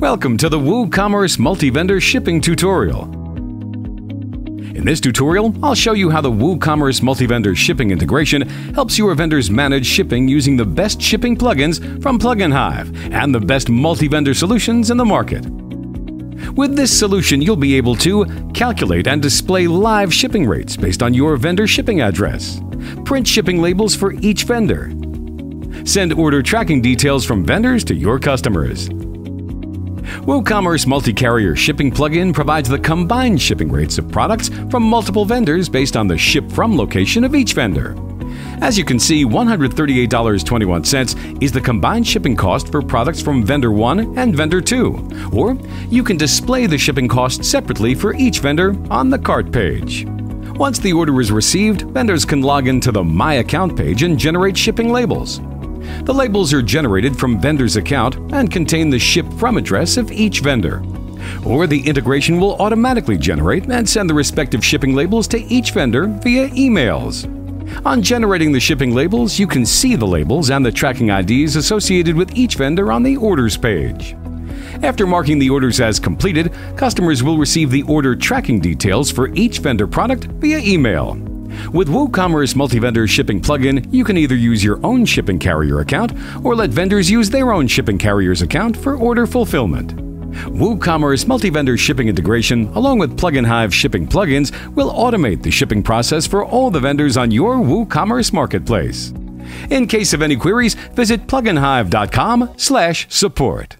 Welcome to the WooCommerce Multi-Vendor Shipping Tutorial. In this tutorial, I'll show you how the WooCommerce Multi-Vendor Shipping integration helps your vendors manage shipping using the best shipping plugins from PluginHive and the best multi-vendor solutions in the market. With this solution, you'll be able to calculate and display live shipping rates based on your vendor shipping address, print shipping labels for each vendor, send order tracking details from vendors to your customers, WooCommerce Multi-Carrier Shipping plugin provides the combined shipping rates of products from multiple vendors based on the ship from location of each vendor. As you can see, $138.21 is the combined shipping cost for products from vendor 1 and vendor 2, or you can display the shipping cost separately for each vendor on the cart page. Once the order is received, vendors can log into the My Account page and generate shipping labels. The labels are generated from vendor's account and contain the ship from address of each vendor. Or the integration will automatically generate and send the respective shipping labels to each vendor via emails. On generating the shipping labels, you can see the labels and the tracking IDs associated with each vendor on the Orders page. After marking the orders as completed, customers will receive the order tracking details for each vendor product via email. With WooCommerce Multi-Vendor Shipping plugin, you can either use your own shipping carrier account or let vendors use their own shipping carrier's account for order fulfillment. WooCommerce multi-vendor shipping integration, along with PluginHive shipping plugins, will automate the shipping process for all the vendors on your WooCommerce marketplace. In case of any queries, visit pluginhive.com/support.